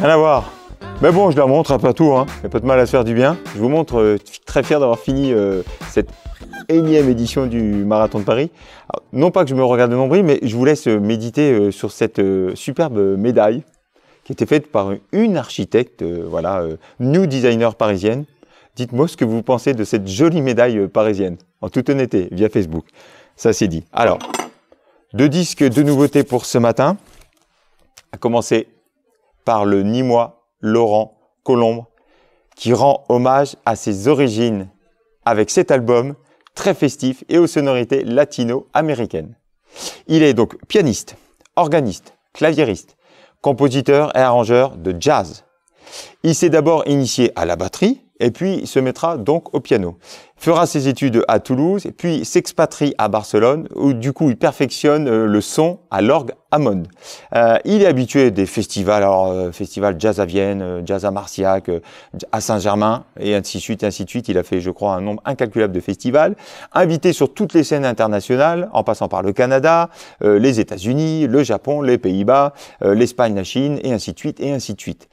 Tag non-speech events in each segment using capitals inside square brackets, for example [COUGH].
Rien à voir. Mais bon, je la montre après tout, hein. Il n'y a pas de mal à se faire du bien. Je vous montre, euh, très fier d'avoir fini euh, cette énième édition du Marathon de Paris. Non pas que je me regarde de nombril, mais je vous laisse euh, méditer euh, sur cette superbe médaille qui était faite par une architecte, voilà, new designer parisienne. Dites-moi ce que vous pensez de cette jolie médaille parisienne, en toute honnêteté, via Facebook. Ça c'est dit. Alors, deux disques de nouveautés pour ce matin. À commencer par le Nîmois Laurent Colombe, qui rend hommage à ses origines avec cet album très festif et aux sonorités latino-américaines. Il est donc pianiste, organiste, claviériste, compositeur et arrangeur de jazz. Il s'est d'abord initié à la batterie et puis se mettra donc au piano. Fera ses études à Toulouse puis s'expatrie à Barcelone où du coup il perfectionne euh, le son à l'orgue Monde. Euh, il est habitué des festivals, alors euh, festival jazz à Vienne, euh, jazz à Marciac, euh, à Saint-Germain et ainsi de suite, ainsi de suite. Il a fait, je crois, un nombre incalculable de festivals. Invité sur toutes les scènes internationales, en passant par le Canada, euh, les États-Unis, le Japon, les Pays-Bas, l'Espagne, la Chine et ainsi de suite et ainsi de suite.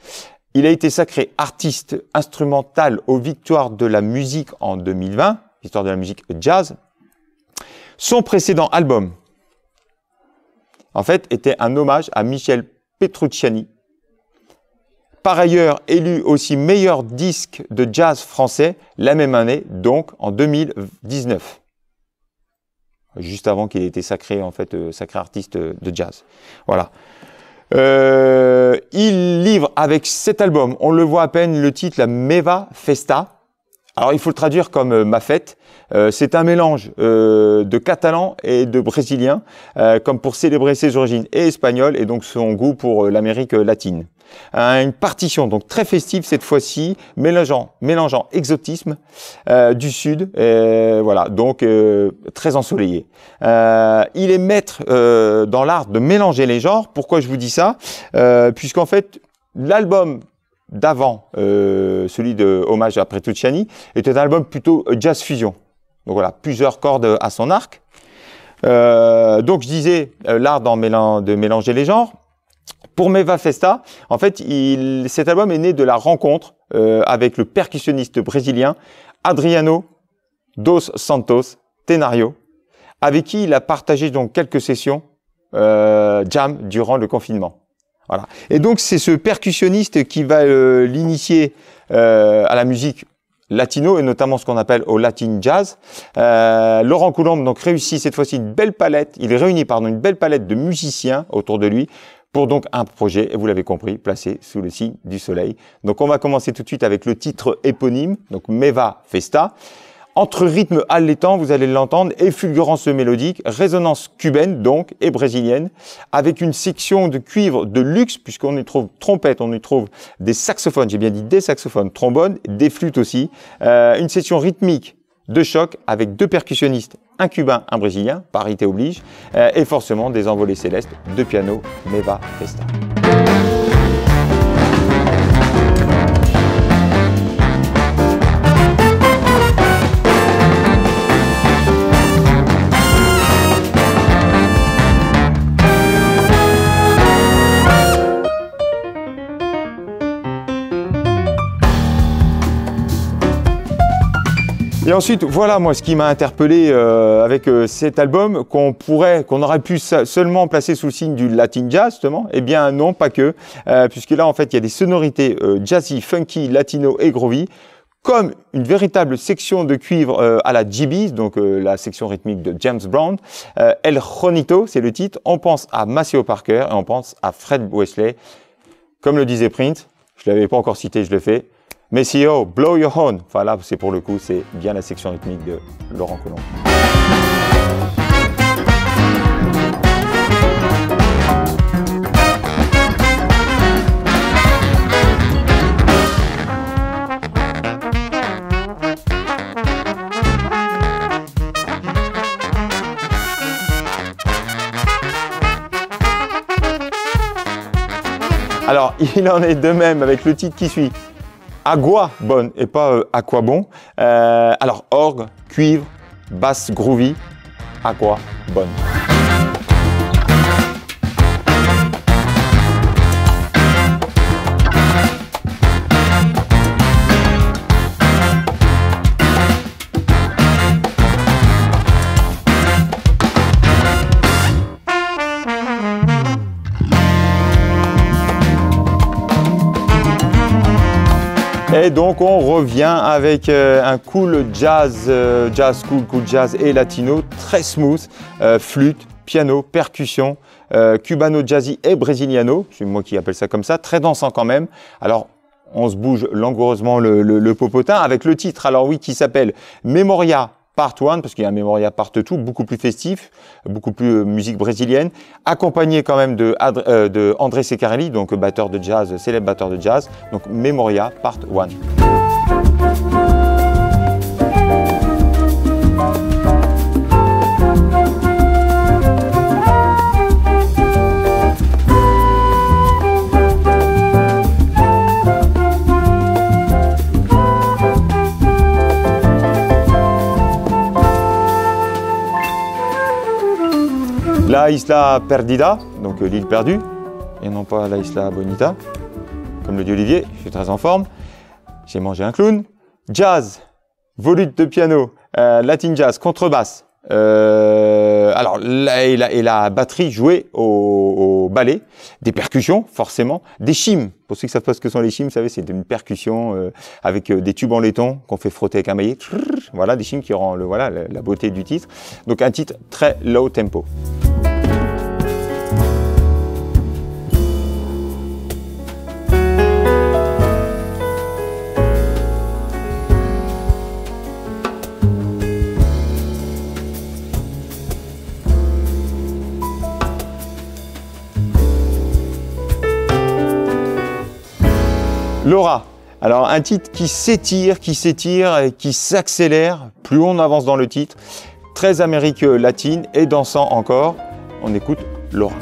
Il a été sacré artiste instrumental aux Victoires de la musique en 2020, Victoire de la musique jazz. Son précédent album, en fait, était un hommage à Michel Petrucciani. Par ailleurs, élu aussi meilleur disque de jazz français la même année, donc en 2019. Juste avant qu'il ait été sacré, en fait, euh, sacré artiste de jazz. Voilà. Euh, il livre avec cet album, on le voit à peine, le titre, Meva Festa. Alors il faut le traduire comme euh, ma fête. Euh, c'est un mélange de catalan et de brésilien, comme pour célébrer ses origines et espagnoles et donc son goût pour l'Amérique latine. Une partition donc très festive cette fois-ci, mélangeant, mélangeant exotisme euh, du sud, voilà donc euh, très ensoleillé. Euh, il est maître dans l'art de mélanger les genres. Pourquoi je vous dis ça? Puisqu'en fait l'album d'avant, celui de Hommage à Petrucciani, était un album plutôt jazz fusion. Donc voilà, plusieurs cordes à son arc. Donc je disais l'art de mélanger les genres. Pour Meva Festa, en fait, il, cet album est né de la rencontre euh, avec le percussionniste brésilien Adriano dos Santos Tenario, avec qui il a partagé donc quelques sessions euh, jam durant le confinement. Voilà. Et donc c'est ce percussionniste qui va euh, l'initier euh, à la musique latino et notamment ce qu'on appelle au latin jazz. Euh, Laurent Coulombe donc réussit cette fois-ci une belle palette, il réunit pardon une belle palette de musiciens autour de lui pour donc un projet, et vous l'avez compris, placé sous le signe du soleil. Donc on va commencer tout de suite avec le titre éponyme, donc Meva Festa. Entre rythme allaitant, vous allez l'entendre, et fulgurance mélodique, résonance cubaine donc, et brésilienne, avec une section de cuivre de luxe, puisqu'on y trouve trompette, on y trouve des saxophones, j'ai bien dit des saxophones, trombones, des flûtes aussi, euh, une section rythmique de choc avec deux percussionnistes, un cubain, un brésilien, parité oblige, euh, et forcément des envolées célestes, deux pianos, Meva Festa. Ensuite, voilà moi ce qui m'a interpellé euh, avec euh, cet album qu'on pourrait, qu'on aurait pu se- seulement placer sous le signe du latin jazz justement. Eh bien non, pas que, euh, puisque là en fait il y a des sonorités euh, jazzy, funky, latino et groovy, comme une véritable section de cuivre euh, à la GBs, donc euh, la section rythmique de James Brown. Euh, El Jonito, c'est le titre. On pense à Maceo Parker et on pense à Fred Wesley. Comme le disait Print, je l'avais pas encore cité, je le fais. Messio, blow your horn. Enfin là, c'est pour le coup, c'est bien la section rythmique de Laurent Colomb. Alors, [LAUGHS] il en est de même avec le titre qui suit. Agua bonne et pas euh, bon. Euh, alors, orgue, cuivre, basse groovy, aqua bonne. Et donc on revient avec euh, un cool jazz, euh, jazz cool, cool jazz et latino, très smooth, euh, flûte, piano, percussion, cubano jazzy et brésiliano, c'est moi qui appelle ça comme ça, très dansant quand même. Alors on se bouge langoureusement le, le popotin avec le titre, alors oui, qui s'appelle Memoria Part 1, parce qu'il y a un Memoria Part 2, beaucoup plus festif, beaucoup plus musique brésilienne, accompagné quand même de, de André Secarelli, donc batteur de jazz, célèbre batteur de jazz, donc Memoria Part 1. La Isla Perdida, donc euh, l'île perdue, et non pas la Isla Bonita, comme le dit Olivier, je suis très en forme. J'ai mangé un clown. Jazz, volute de piano, euh, latin jazz, contrebasse. Euh, alors, et la, batterie jouée au, ballet, des percussions, forcément, des chimes. Pour ceux qui savent pas ce que sont les chimes, vous savez, c'est une percussion avec des tubes en laiton qu'on fait frotter avec un maillet. Voilà, des chimes qui rendent le, voilà, la beauté du titre. Donc, un titre très low tempo. Laura. Alors un titre qui s'étire, qui s'étire qui s'accélère plus on avance dans le titre. Très Amérique latine et dansant encore. On écoute Laura.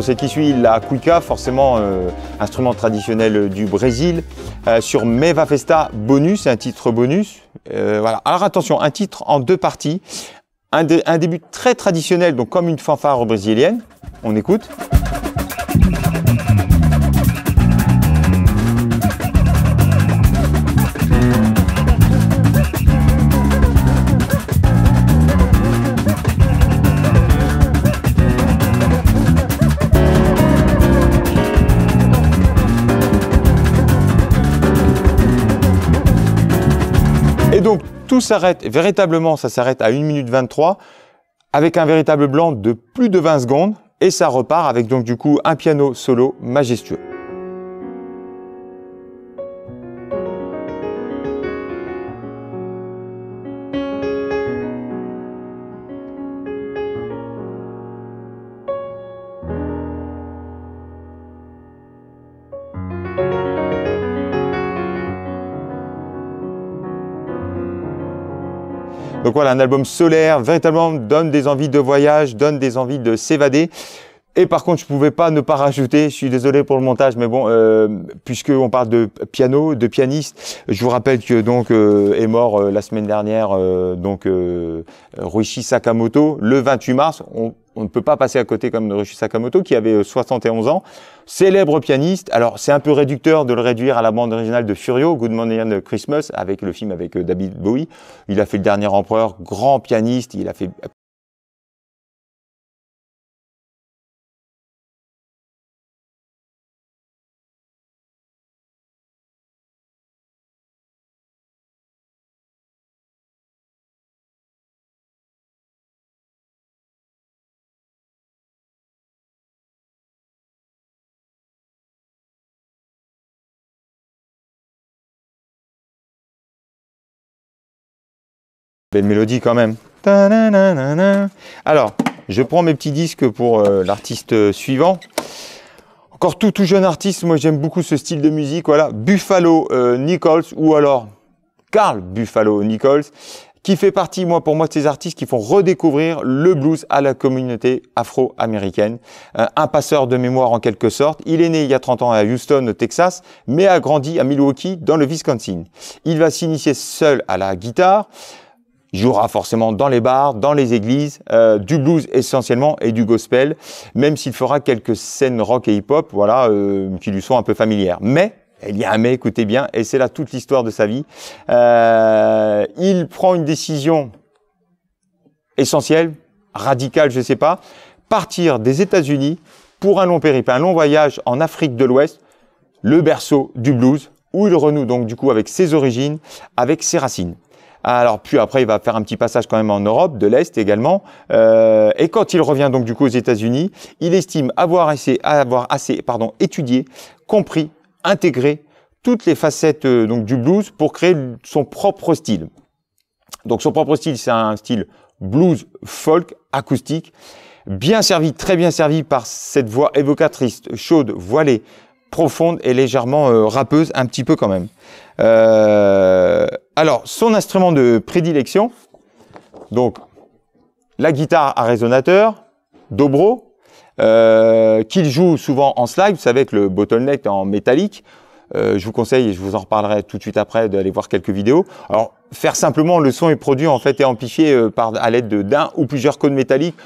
Sur cette qui suit la cuica, forcément euh, instrument traditionnel du Brésil. Euh, sur Meva Festa bonus, un titre bonus. Euh. Alors attention, un titre en deux parties. Un, un début très traditionnel, donc comme une fanfare brésilienne. On écoute. Tout s'arrête, véritablement, ça s'arrête à 1 minute 23, avec un véritable blanc de plus de 20 secondes, et ça repart avec donc du coup un piano solo majestueux. Donc voilà, un album solaire, véritablement donne des envies de voyage, donne des envies de s'évader. Et par contre, je pouvais pas ne pas rajouter, je suis désolé pour le montage, mais bon, euh, puisque on parle de piano, de pianiste, je vous rappelle que donc euh, est mort euh, la semaine dernière euh, donc euh, Ruichi Sakamoto le 28 mars. On, on, ne peut pas passer à côté comme de Sakamoto qui avait 71 ans, célèbre pianiste. Alors c'est un peu réducteur de le réduire à la bande originale de Furio, Good Morning Christmas, avec le film avec David Bowie. Il a fait le dernier empereur, grand pianiste. Il a fait Belle mélodie quand même. Alors, je prends mes petits disques pour euh, l'artiste suivant. Encore tout tout jeune artiste, moi j'aime beaucoup ce style de musique. Voilà, Buffalo euh, Nichols ou alors Carl Buffalo Nichols, qui fait partie, moi pour moi, de ces artistes qui font redécouvrir le blues à la communauté afro-américaine. Euh, un passeur de mémoire en quelque sorte. Il est né il y a 30 ans à Houston, au Texas, mais a grandi à Milwaukee, dans le Wisconsin. Il va s'initier seul à la guitare jouera forcément dans les bars, dans les églises, euh, du blues essentiellement et du gospel, même s'il fera quelques scènes rock et hip-hop, voilà, euh, qui lui sont un peu familières. Mais il y a un mais, écoutez bien, et c'est là toute l'histoire de sa vie. Euh, il prend une décision essentielle, radicale, je ne sais pas, partir des États-Unis pour un long périple, un long voyage en Afrique de l'Ouest, le berceau du blues, où il renoue donc du coup avec ses origines, avec ses racines. Alors puis après, il va faire un petit passage quand même en Europe, de l'Est également. Euh, et quand il revient donc du coup aux États-Unis, il estime avoir assez, avoir assez pardon, étudié, compris, intégré toutes les facettes euh, donc du blues pour créer son propre style. Donc son propre style, c'est un style blues folk acoustique, bien servi, très bien servi par cette voix évocatrice, chaude, voilée, profonde et légèrement euh, rappeuse, un petit peu quand même. Euh, alors, son instrument de prédilection, donc la guitare à résonateur, dobro, euh, qu'il joue souvent en slide, vous avec le bottleneck en métallique. Euh, je vous conseille, et je vous en reparlerai tout de suite après, d'aller voir quelques vidéos. Alors, faire simplement, le son est produit en fait et amplifié par, à l'aide d'un ou plusieurs cônes métalliques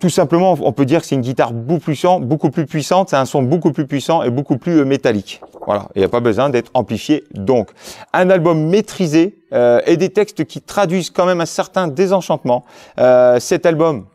tout simplement, on peut dire que c'est une guitare beaucoup plus puissante, c'est un son beaucoup plus puissant et beaucoup plus euh, métallique. Voilà, il n'y a pas besoin d'être amplifié. Donc, un album maîtrisé euh, et des textes qui traduisent quand même un certain désenchantement. Euh, cet album,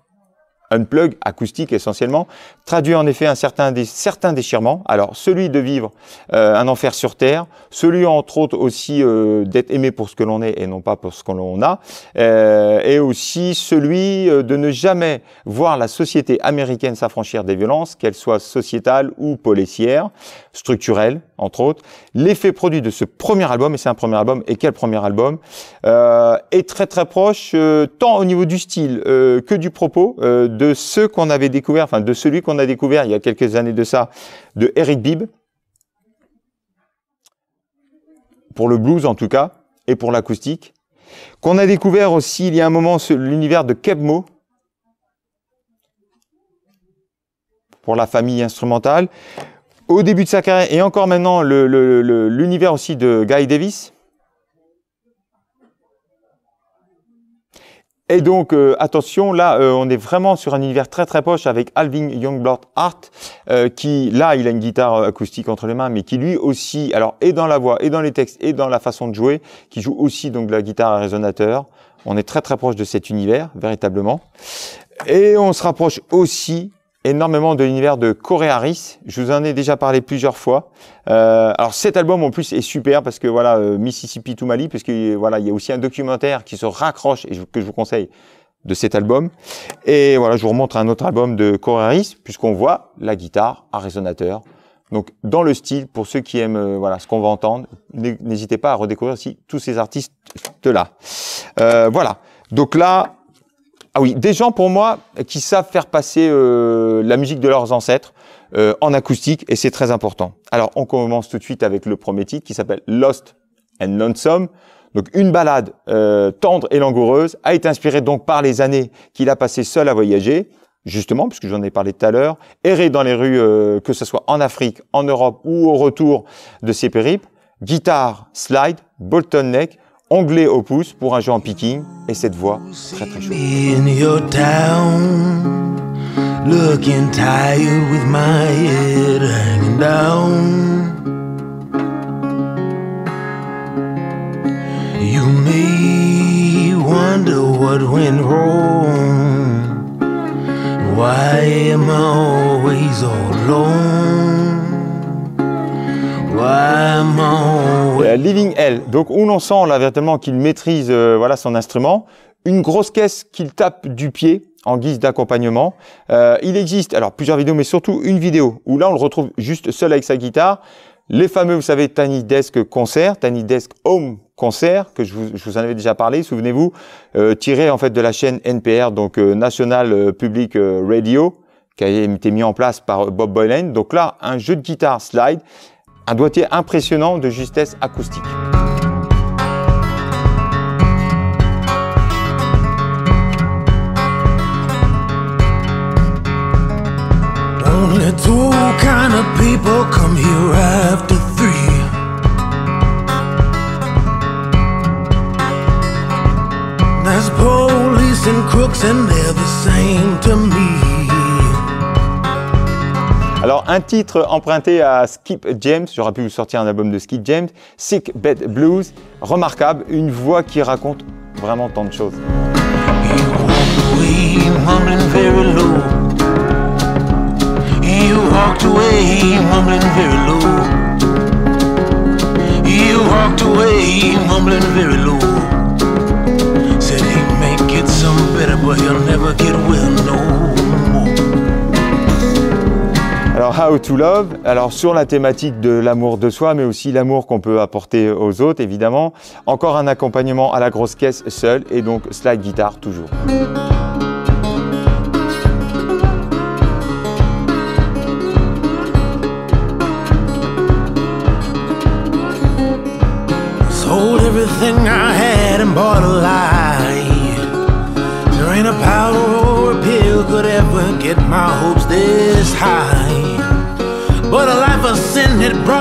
unplug, acoustique essentiellement, traduit en effet un certain, des, certains déchirements. Alors, celui de vivre euh, un enfer sur Terre, celui entre autres aussi euh, d'être aimé pour ce que l'on est et non pas pour ce que l'on a, euh, et aussi celui de ne jamais voir la société américaine s'affranchir des violences, qu'elles soient sociétales ou policières, structurelles, entre autres. L'effet produit de ce premier album, et c'est un premier album, et quel premier album, est très très proche, tant au niveau du style que du propos, de ceux qu'on avait découvert, enfin de celui qu'on a découvert il y a quelques années de ça, de Eric Bibb, pour le blues en tout cas, et pour l'acoustique, qu'on a découvert aussi il y a un moment l'univers de Kebmo, pour la famille instrumentale, au début de sa carrière et encore maintenant l'univers aussi de Guy Davis. Et donc, euh, attention, là, euh, on est vraiment sur un univers très très proche avec Alvin Youngblood Art, euh, qui, là, il a une guitare acoustique entre les mains, mais qui lui aussi, alors, est dans la voix, et dans les textes, et dans la façon de jouer, qui joue aussi donc la guitare à résonateur. On est très très proche de cet univers, véritablement. Et on se rapproche aussi énormément de l'univers de Corey Harris. Je vous en ai déjà parlé plusieurs fois. Euh, alors cet album en plus est super parce que voilà euh, Mississippi to Mali, parce que voilà il y a aussi un documentaire qui se raccroche et que je vous conseille de cet album. Et voilà, je vous remontre un autre album de Corey Harris puisqu'on voit la guitare à résonateur. Donc dans le style, pour ceux qui aiment euh, voilà ce qu'on va entendre, n'hésitez pas à redécouvrir aussi tous ces artistes là. Euh, voilà. Donc là, ah oui, des gens pour moi qui savent faire passer euh, la musique de leurs ancêtres euh, en acoustique et c'est très important. Alors on commence tout de suite avec le premier titre qui s'appelle Lost and Lonesome. Donc une balade euh, tendre et langoureuse a été inspirée donc par les années qu'il a passées seul à voyager, justement puisque j'en ai parlé tout à l'heure, errer dans les rues que ce soit en Afrique, en Europe ou au retour de ses périples, guitare, slide, Bolton neck, onglet au pouce pour un jeu en picking et cette voix très très down. You may wonder what went wrong. Why am I always alone? I Living Hell. Donc on en sent là véritablement qu'il maîtrise euh, voilà son instrument. Une grosse caisse qu'il tape du pied en guise d'accompagnement. Euh, il existe alors plusieurs vidéos, mais surtout une vidéo où là on le retrouve juste seul avec sa guitare. Les fameux, vous savez, Tiny Desk Concert, Tiny Desk Home Concert, que je vous, en avais déjà parlé, souvenez-vous, euh, tiré en fait de la chaîne NPR, donc euh, National Public Radio, qui a été mis en place par Bob Boylan. Donc là, un jeu de guitare slide un doigté impressionnant de justesse acoustique. Un titre emprunté à Skip James, j'aurais pu vous sortir un album de Skip James, Sick Bed Blues, remarquable, une voix qui raconte vraiment tant de choses. To Love, alors sur la thématique de l'amour de soi, mais aussi l'amour qu'on peut apporter aux autres, évidemment. Encore un accompagnement à la grosse caisse seul, et donc slide guitare toujours.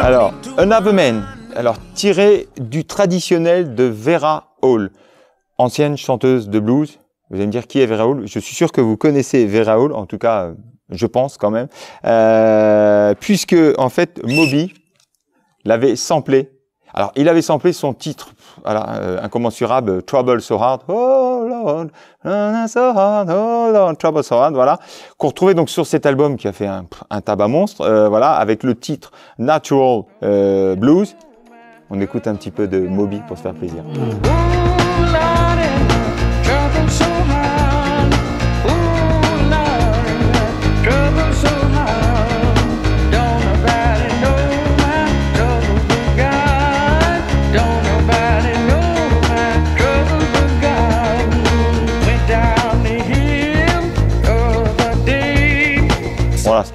Alors, Another Man, alors tiré du traditionnel de Vera Hall, ancienne chanteuse de blues. Vous allez me dire qui est Vera Hall? Je suis sûr que vous connaissez Vera Hall, en tout cas, je pense quand même, euh, puisque en fait Moby l'avait samplé. Alors, il avait samplé son titre, euh, incommensurable, Trouble So Hard, oh Oh Lord, voilà, qu'on retrouvait donc sur cet album qui a fait un, tabac monstre, euh, voilà, avec le titre Natural euh, Blues. On écoute un petit peu de Moby pour se faire plaisir.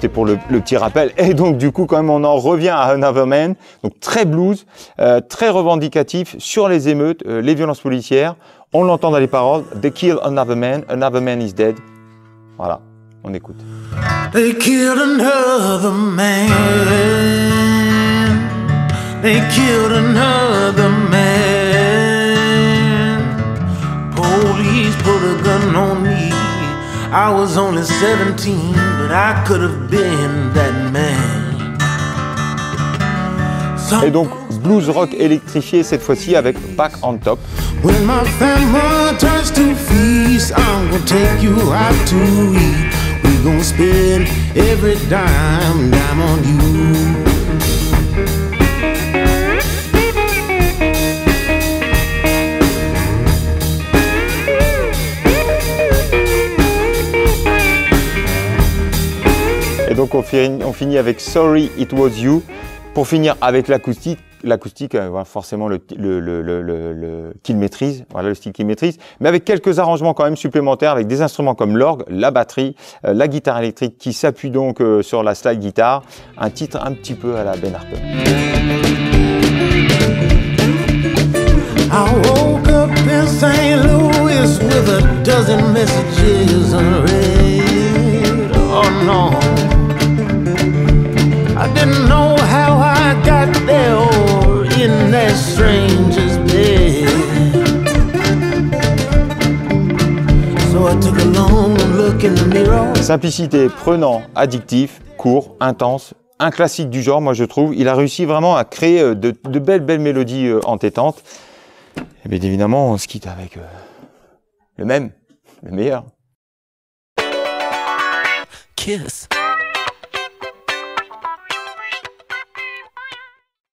C'était pour le, petit rappel. [LAUGHS] Et donc, du coup, quand même, on en revient à Another Man. Donc, très blues, euh, très revendicatif sur les émeutes, euh, les violences policières. On l'entend dans les paroles. They kill another man, another man is dead. Voilà, on écoute. They another man. They killed another man. Police put a gun on me. I was only 17, but I could have been that man. Et donc, blues rock électrifié cette fois-ci avec Back on Top. When donc on finit, avec Sorry It Was You. Pour finir avec l'acoustique, l'acoustique, euh, forcément le, le, qu'il maîtrise, voilà le style qu'il maîtrise, mais avec quelques arrangements quand même supplémentaires, avec des instruments comme l'orgue, la batterie, euh, la guitare électrique qui s'appuie donc euh, sur la slide guitare, un titre un petit peu à la Ben Harper. I woke up in St. Louis with a dozen messages. Simplicité, prenant, addictif, court, intense, un classique du genre, moi je trouve. Il a réussi vraiment à créer euh, de, belles, belles mélodies euh, entêtantes. Et bien évidemment, on se quitte avec euh, le même, le meilleur. Kiss.